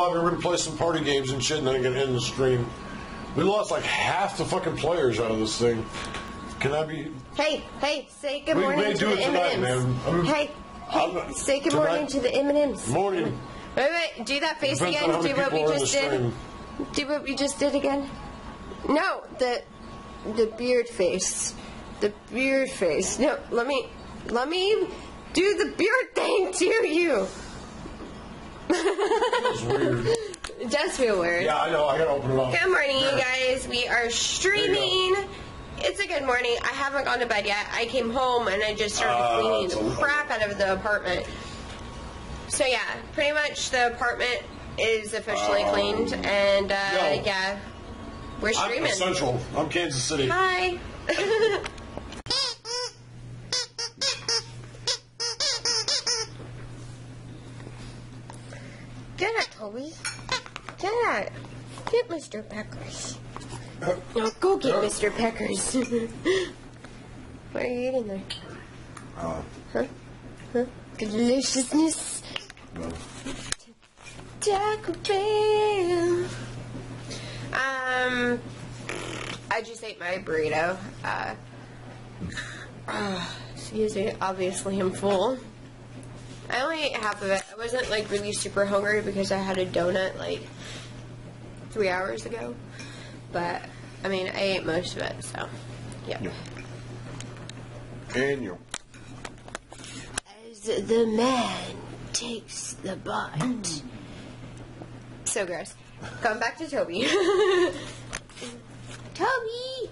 Bob, we're gonna play some party games and shit, and then I'm gonna end the stream. We lost like half the fucking players out of this thing. Can I be? Hey, hey, say good We morning may to do the it tonight, M&Ms. man. I'm- Hey, I'm- hey, say good tonight- morning to the M&Ms. Morning. Wait, wait, do that face Depends again. Do what we people are in just did. stream. Do what we just did again. No, the the beard face. The beard face. No, let me let me do the beard thing to you. It's weird. It does feel weird. Yeah, I know. I gotta open it up. Good morning, you guys. We are streaming. It's a good morning. I haven't gone to bed yet. I came home and I just started Ah, cleaning it's the a- crap out of the apartment. So yeah, pretty much the apartment is officially Um, cleaned, and uh, yo. yeah, we're I'm streaming. Central. I'm Kansas City. Hi. Get it, Get it. Get Mr. Peckers. No, go get Mr. Peckers. what are you eating there? Uh, Huh? Huh? Deliciousness. no. Taco Bell. Um, I just ate my burrito. Uh, uh, excuse me. Obviously, I'm full. I ate half of it. I wasn't like really super hungry because I had a donut like three hours ago. But I mean, I ate most of it. So, yeah. And you. As the man takes the bite. So gross. Going back to Toby. Toby!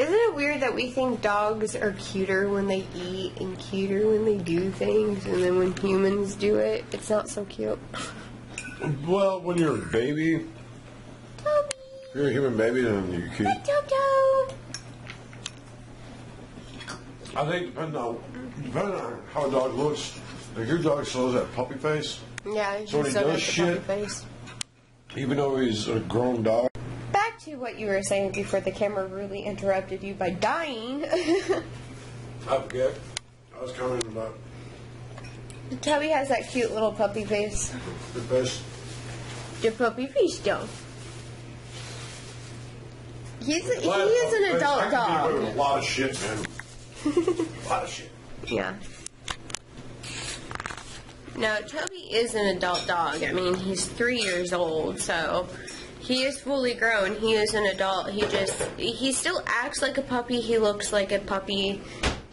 Isn't it weird that we think dogs are cuter when they eat and cuter when they do things, and then when humans do it, it's not so cute? Well, when you're a baby, Toby! if you're a human baby, then you're cute. Toto! I think depending on depending on how a dog looks, like your dog still has that puppy face, Yeah, So when he does shit- puppy face. even though he's a grown dog. To what you were saying before the camera really interrupted you by dying. I forget. I was commenting about Toby has that cute little puppy face. the face. The puppy face though. He's he Well, is an I adult can get away with dog. A lot of shit, man. a lot of shit. Yeah. No, Toby is an adult dog. I mean, he's three years old, so he is fully grown. He is an adult. He just he still acts like a puppy. He looks like a puppy.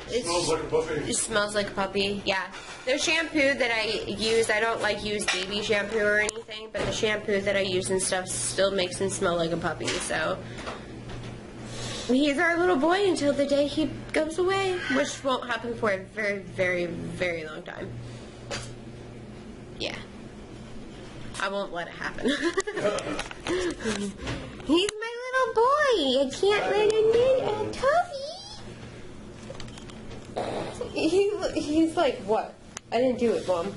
It's, Smells like a puppy. It smells like a puppy. Yeah. The shampoo that I use, I don't like use baby shampoo or anything, but the shampoo that I use and stuff still makes him smell like a puppy. So he's our little boy until the day he goes away, which won't happen for a very, very, very long time. Yeah. I won't let it happen. he's my little boy. I can't let him in. Toby. He, he's like, what? I didn't do it, Mom.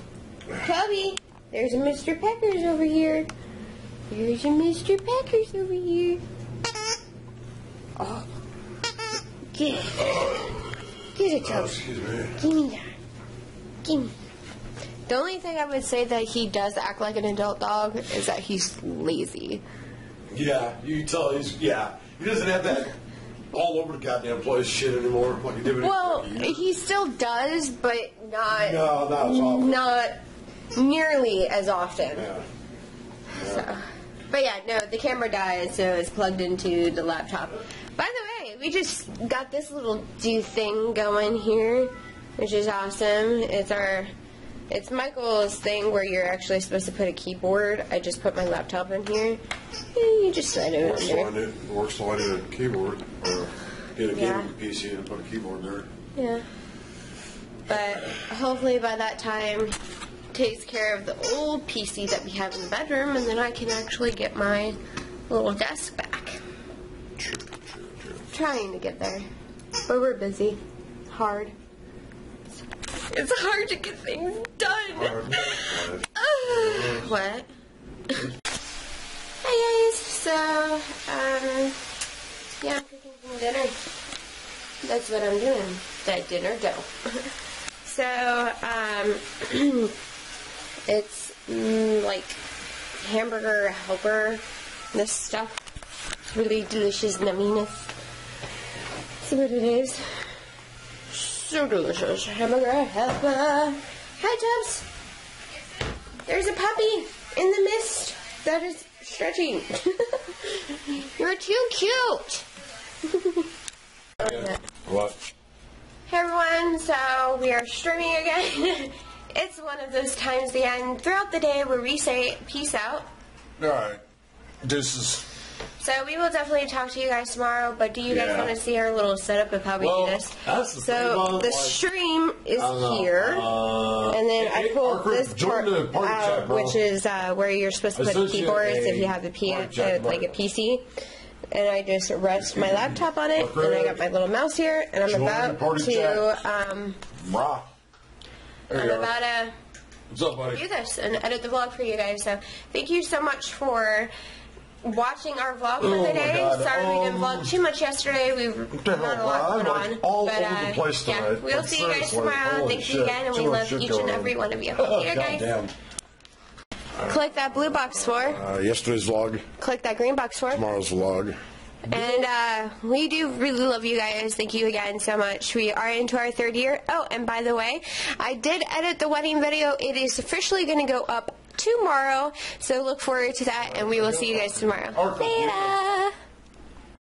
Toby, there's a Mr. Peckers over here. There's a Mr. Peckers over here. Oh. Get it. Get it, Oh, excuse me. Give me that. Give me. The only thing I would say that he does act like an adult dog is that he's lazy. Yeah, you tell he's yeah. He doesn't have that all over the goddamn place shit anymore like he did. Well, he still does, but not no, not as often. not nearly as often. Yeah. So, but yeah, no, the camera died, so it's plugged into the laptop. By the way, we just got this little do thing going here, which is awesome. It's our, it's Michael's thing where you're actually supposed to put a keyboard. I just put my laptop in here, and you just slide it Works under. fine. It works fine in a keyboard or get a Yeah. gaming PC and put a keyboard there. Yeah. But hopefully by that time takes care of the old PC that we have in the bedroom and then I can actually get my little desk back. True, true, true. Trying to get there. But we're busy. Hard. It's hard to get things done. What? Hi guys. So, um, yeah, I'm cooking some dinner. That's what I'm doing. That dinner dough. so, um, It's mm, like hamburger helper. This stuff. Really delicious numminess. See what it is. So delicious. Hamburger helper. Hi, Tubbs. There's a puppy in the mist that is stretching. You're too cute. What? Hey everyone, so we are streaming again. it's one of those times again throughout the day where we say peace out. All right. This is. So we will definitely talk to you guys tomorrow, but do you guys Yeah. want to see our little setup of how we Well, do this? that's the so about the like, stream is I don't know, here. uh, and then I hey, pulled Parker, this join part the party out, chat, bro. which is uh, where you're supposed to put you keyboards if you have a P- party chat uh, like a. PC. And I just rest my laptop on it, and I got my little mouse here, and I'm join the about party to chat. um. There I'm you are. about to What's up, buddy? do this and edit the vlog for you guys. So thank you so much for watching our vlog for Oh the day. God, Sorry we didn't um, vlog too much yesterday. We were the hell, not a lot man? going I'm, on. like, all but over uh, the place yeah, tonight. we'll Like, see you guys seriously, tomorrow. holy Thank you shit, again, and too we much love shit each going and on. every one of you. Here, guys. Goddamn. Click that blue box for. Uh, yesterday's vlog, Click that green box for. tomorrow's vlog. And uh, we do really love you guys. Thank you again so much. We are into our third year. Oh, and by the way, I did edit the wedding video. It is officially going to go up tomorrow. So look forward to that, and we will see you guys tomorrow. Later.